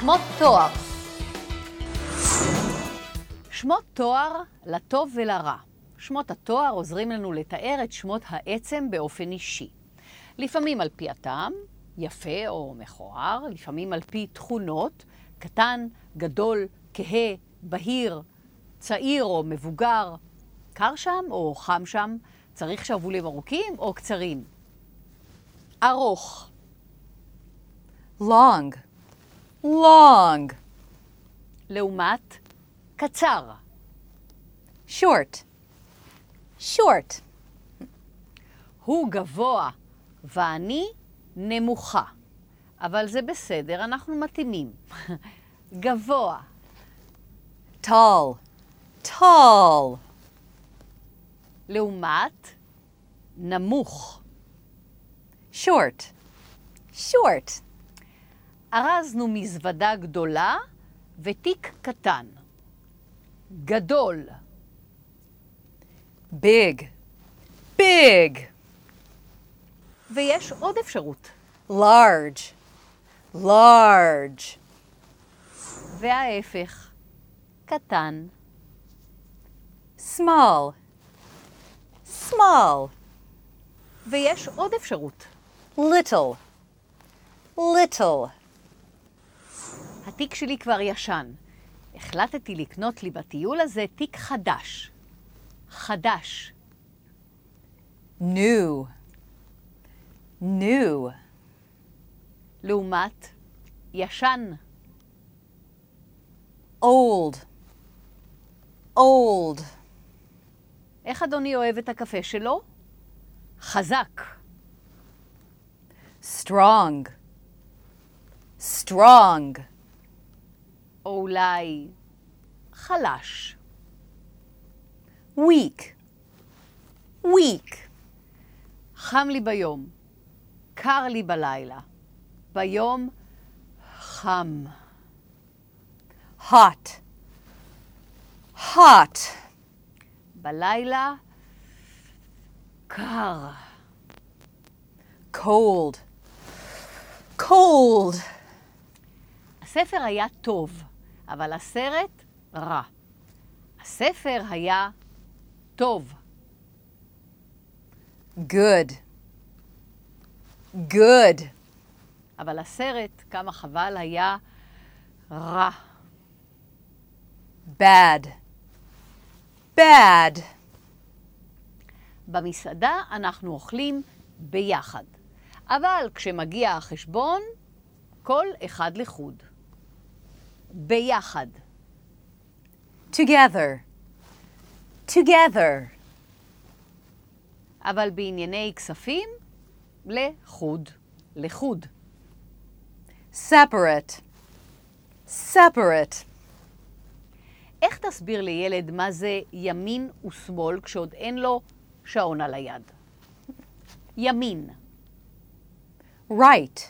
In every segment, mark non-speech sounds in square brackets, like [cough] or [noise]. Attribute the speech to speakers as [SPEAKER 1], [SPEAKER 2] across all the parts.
[SPEAKER 1] שמות תואר. שמות תואר לטוב ולרע. שמות התואר עוזרים לנו לתאר את שמות העצם באופן אישי. לפעמים על פי הטעם, יפה או מכוער, לפעמים על פי תכונות, קטן, גדול, כהה, בהיר, צעיר או מבוגר, קר שם או חם שם, צריך שרוולים ארוכים או קצרים. ארוך.
[SPEAKER 2] long, long,
[SPEAKER 1] לעומת קצר.
[SPEAKER 2] short, short,
[SPEAKER 1] הוא גבוה ואני נמוכה. אבל זה בסדר, אנחנו מתאימים. [laughs] גבוה,
[SPEAKER 2] tall, tall,
[SPEAKER 1] לעומת נמוך.
[SPEAKER 2] short, short,
[SPEAKER 1] ארזנו מזוודה גדולה ותיק קטן. גדול,
[SPEAKER 2] big, big,
[SPEAKER 1] ויש עוד אפשרות.
[SPEAKER 2] large, large,
[SPEAKER 1] וההפך, קטן.
[SPEAKER 2] small, small,
[SPEAKER 1] ויש עוד אפשרות.
[SPEAKER 2] little, little,
[SPEAKER 1] התיק שלי כבר ישן. החלטתי לקנות לי בטיול הזה תיק חדש. חדש.
[SPEAKER 2] new, new,
[SPEAKER 1] לעומת ישן.
[SPEAKER 2] old, old,
[SPEAKER 1] איך אדוני אוהב את הקפה שלו? חזק.
[SPEAKER 2] strong, strong,
[SPEAKER 1] או אולי חלש.
[SPEAKER 2] weak, weak,
[SPEAKER 1] חם לי ביום, קר לי בלילה. ביום חם.
[SPEAKER 2] hot, hot,
[SPEAKER 1] בלילה קר.
[SPEAKER 2] cold, cold,
[SPEAKER 1] הספר היה טוב, אבל הסרט רע. הספר היה טוב.
[SPEAKER 2] good, good,
[SPEAKER 1] אבל הסרט, כמה חבל, היה רע.
[SPEAKER 2] bad, bad,
[SPEAKER 1] במסעדה אנחנו אוכלים ביחד. אבל כשמגיע החשבון, כל אחד לחוד. ביחד.
[SPEAKER 2] together, together,
[SPEAKER 1] אבל בענייני כספים, לחוד. לחוד.
[SPEAKER 2] separate, separate,
[SPEAKER 1] איך תסביר לילד מה זה ימין ושמאל כשעוד אין לו שעון על היד? ימין,
[SPEAKER 2] right,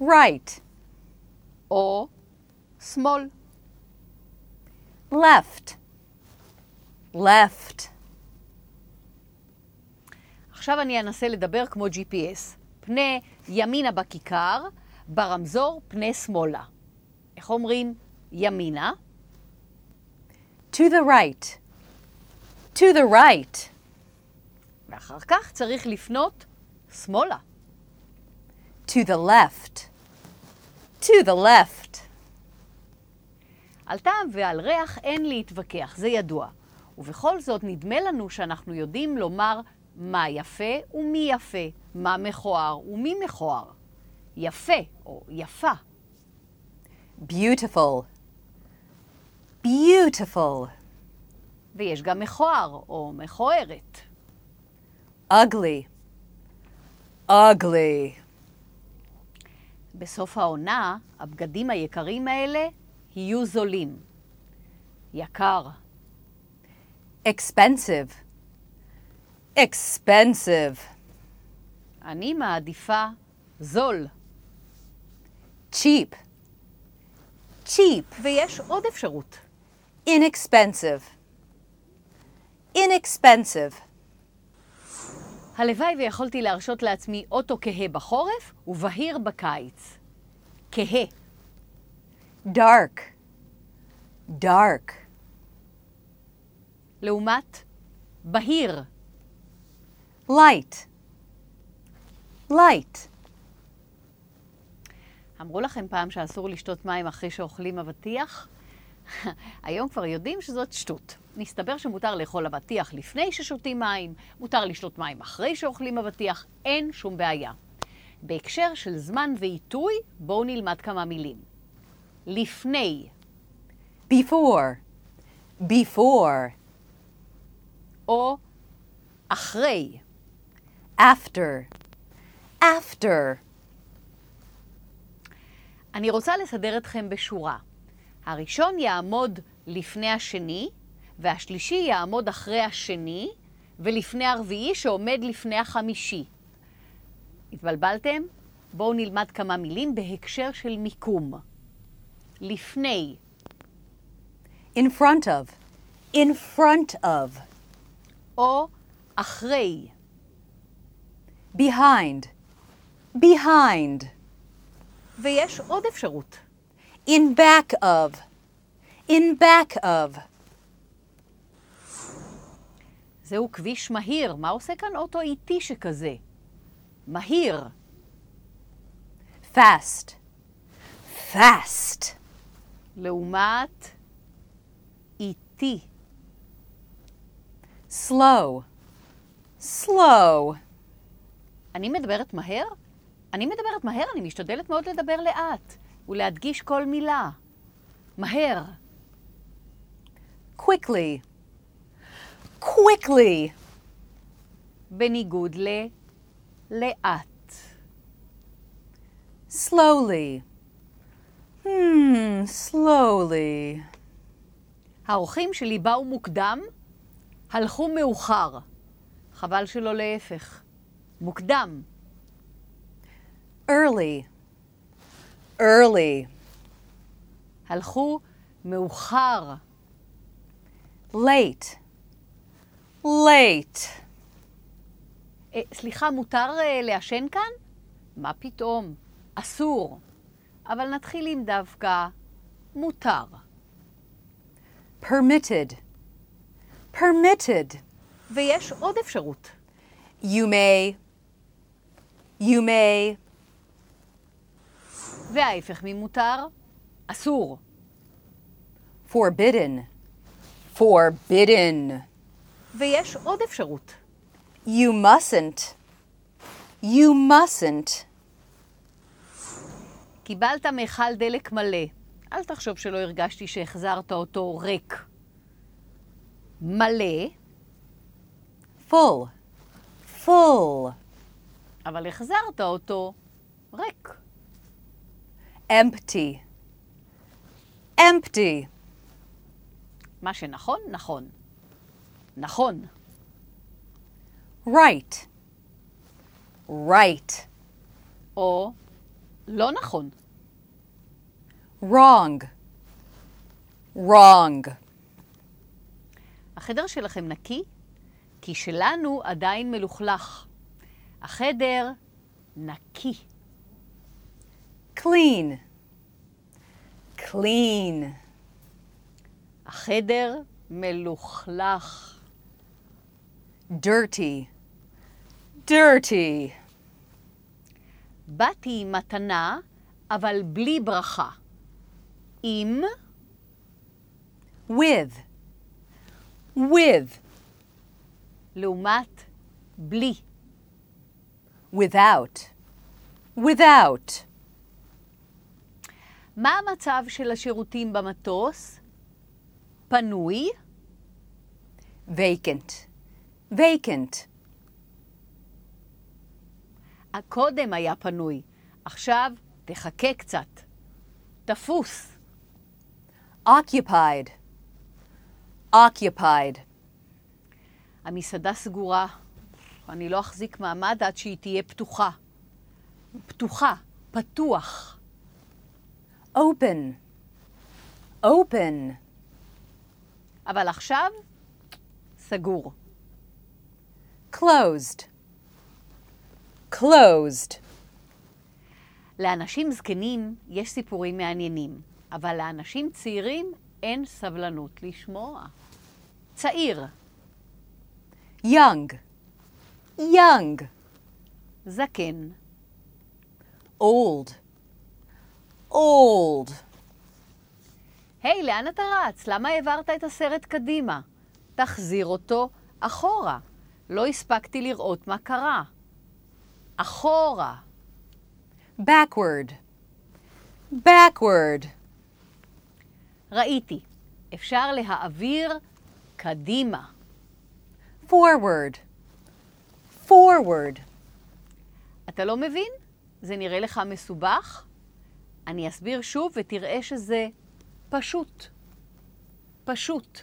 [SPEAKER 2] right,
[SPEAKER 1] או שמאל.
[SPEAKER 2] left, left,
[SPEAKER 1] עכשיו אני אנסה לדבר כמו GPS. פני ימינה בכיכר, ברמזור פני שמאלה. איך אומרים ימינה?
[SPEAKER 2] to the right, to the right,
[SPEAKER 1] ואחר כך צריך לפנות שמאלה.
[SPEAKER 2] to the left, to the left,
[SPEAKER 1] על טעם ועל ריח אין להתווכח, זה ידוע. ובכל זאת נדמה לנו שאנחנו יודעים לומר מה יפה ומי יפה, מה מכוער ומי מכוער. יפה או יפה.
[SPEAKER 2] beautiful, beautiful,
[SPEAKER 1] ויש גם מכוער או מכוערת.
[SPEAKER 2] ugly, ugly,
[SPEAKER 1] בסוף העונה, הבגדים היקרים האלה יהיו זולים. יקר.
[SPEAKER 2] expensive, expensive,
[SPEAKER 1] אני מעדיפה זול.
[SPEAKER 2] cheap, cheap,
[SPEAKER 1] ויש עוד אפשרות.
[SPEAKER 2] inexpensive, inexpensive,
[SPEAKER 1] הלוואי ויכולתי להרשות לעצמי אוטו כהה בחורף ובהיר בקיץ. כהה.
[SPEAKER 2] Dark, dark,
[SPEAKER 1] לעומת בהיר,
[SPEAKER 2] light, light,
[SPEAKER 1] אמרו לכם פעם שאסור לשתות מים אחרי שאוכלים אבטיח? [laughs] היום כבר יודעים שזאת שטות. מסתבר שמותר לאכול אבטיח לפני ששותים מים, מותר לשתות מים אחרי שאוכלים אבטיח, אין שום בעיה. בהקשר של זמן ועיתוי, בואו נלמד כמה מילים. לפני,
[SPEAKER 2] before, before,
[SPEAKER 1] או אחרי,
[SPEAKER 2] after, after,
[SPEAKER 1] אני רוצה לסדר אתכם בשורה. הראשון יעמוד לפני השני, והשלישי יעמוד אחרי השני, ולפני הרביעי שעומד לפני החמישי. התבלבלתם? בואו נלמד כמה מילים בהקשר של מיקום. לפני,
[SPEAKER 2] in front of, in front of,
[SPEAKER 1] או אחרי,
[SPEAKER 2] behind, behind,
[SPEAKER 1] ויש עוד אפשרות.
[SPEAKER 2] in back of, in back of,
[SPEAKER 1] זהו כביש מהיר. מה עושה כאן אוטו איטי שכזה? מהיר.
[SPEAKER 2] fast, fast,
[SPEAKER 1] לעומת איטי.
[SPEAKER 2] slow, slow,
[SPEAKER 1] אני מדברת מהר? אני מדברת מהר, אני משתדלת מאוד לדבר לאט ולהדגיש כל מילה. מהר.
[SPEAKER 2] quickly, quickly,
[SPEAKER 1] בניגוד ל... לאט.
[SPEAKER 2] slowly, hmm, slowly,
[SPEAKER 1] האורחים שלי באו מוקדם, הלכו מאוחר. חבל שלא להפך. מוקדם.
[SPEAKER 2] early, early,
[SPEAKER 1] הלכו מאוחר.
[SPEAKER 2] late, late,
[SPEAKER 1] אה, סליחה, מותר אה, לעשן כאן? מה פתאום? אסור. אבל נתחיל עם דווקא מותר.
[SPEAKER 2] permitted, permitted,
[SPEAKER 1] ויש עוד אפשרות.
[SPEAKER 2] you may, you may,
[SPEAKER 1] וההפך ממותר, אסור.
[SPEAKER 2] forbidden, forbidden,
[SPEAKER 1] ויש עוד אפשרות.
[SPEAKER 2] you mustn't, you mustn't,
[SPEAKER 1] קיבלת מכל דלק מלא. אל תחשוב שלא הרגשתי שהחזרת אותו ריק. מלא,
[SPEAKER 2] full, full,
[SPEAKER 1] אבל החזרת אותו ריק.
[SPEAKER 2] empty, empty,
[SPEAKER 1] מה שנכון, נכון. נכון.
[SPEAKER 2] right, right,
[SPEAKER 1] או לא נכון.
[SPEAKER 2] wrong, wrong,
[SPEAKER 1] החדר שלכם נקי? כי שלנו עדיין מלוכלך. החדר נקי.
[SPEAKER 2] clean, clean,
[SPEAKER 1] החדר מלוכלך.
[SPEAKER 2] dirty, dirty,
[SPEAKER 1] באתי עם מתנה, אבל בלי ברכה. עם?
[SPEAKER 2] With, with,
[SPEAKER 1] לעומת בלי.
[SPEAKER 2] without, without,
[SPEAKER 1] מה המצב של השירותים במטוס? פנוי,
[SPEAKER 2] vacant, vacant,
[SPEAKER 1] הקודם היה פנוי. עכשיו תחכה קצת. תפוס.
[SPEAKER 2] occupied, occupied,
[SPEAKER 1] המסעדה סגורה. אני לא אחזיק מעמד עד שהיא תהיה פתוחה. פתוחה, פתוח.
[SPEAKER 2] open, open,
[SPEAKER 1] אבל עכשיו, סגור.
[SPEAKER 2] closed, closed,
[SPEAKER 1] לאנשים זקנים יש סיפורים מעניינים. אבל לאנשים צעירים אין סבלנות לשמוע. צעיר,
[SPEAKER 2] young, young,
[SPEAKER 1] זקן,
[SPEAKER 2] old, old,
[SPEAKER 1] היי, לאן אתה רץ? למה העברת את הסרט קדימה? תחזיר אותו אחורה. לא הספקתי לראות מה קרה. אחורה.
[SPEAKER 2] backward, backward,
[SPEAKER 1] ראיתי. אפשר להעביר קדימה.
[SPEAKER 2] forward, forward,
[SPEAKER 1] אתה לא מבין? זה נראה לך מסובך? אני אסביר שוב ותראה שזה פשוט. פשוט.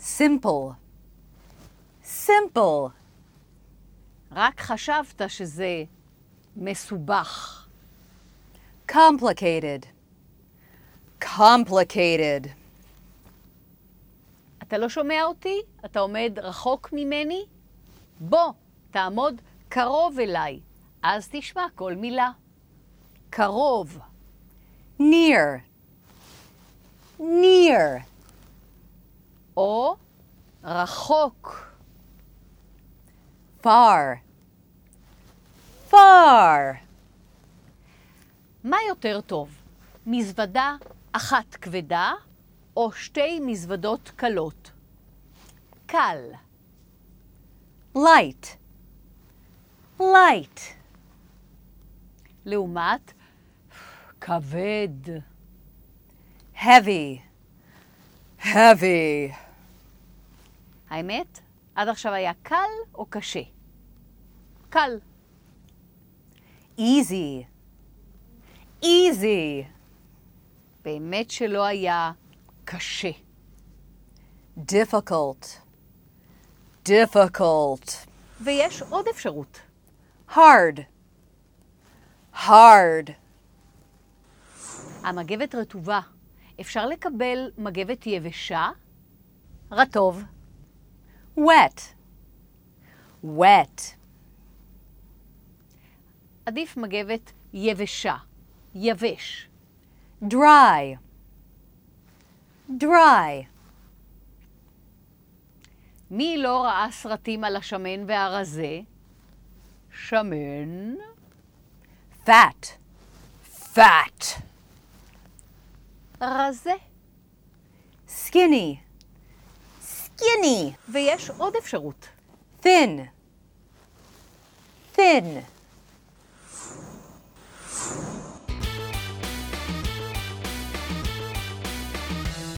[SPEAKER 2] simple, simple,
[SPEAKER 1] רק חשבת שזה מסובך.
[SPEAKER 2] complicated, complicated,
[SPEAKER 1] אתה לא שומע אותי? אתה עומד רחוק ממני? בוא, תעמוד קרוב אליי, אז תשמע כל מילה. קרוב,
[SPEAKER 2] near, near,
[SPEAKER 1] או רחוק.
[SPEAKER 2] Far, far,
[SPEAKER 1] מה יותר טוב, מזוודה אחת כבדה או שתי מזוודות קלות? קל,
[SPEAKER 2] light, light,
[SPEAKER 1] לעומת כבד.
[SPEAKER 2] heavy, heavy,
[SPEAKER 1] האמת, עד עכשיו היה קל או קשה? קל.
[SPEAKER 2] easy, easy,
[SPEAKER 1] באמת שלא היה קשה.
[SPEAKER 2] difficult, difficult,
[SPEAKER 1] ויש עוד אפשרות.
[SPEAKER 2] hard, hard,
[SPEAKER 1] המגבת רטובה. אפשר לקבל מגבת יבשה? רטוב.
[SPEAKER 2] Wet, wet,
[SPEAKER 1] עדיף מגבת יבשה. יבש.
[SPEAKER 2] dry, dry,
[SPEAKER 1] מי לא ראה סרטים על השמן והרזה? שמן.
[SPEAKER 2] fat, fat,
[SPEAKER 1] רזה.
[SPEAKER 2] skinny, skinny.
[SPEAKER 1] ויש עוד אפשרות.
[SPEAKER 2] thin. thin.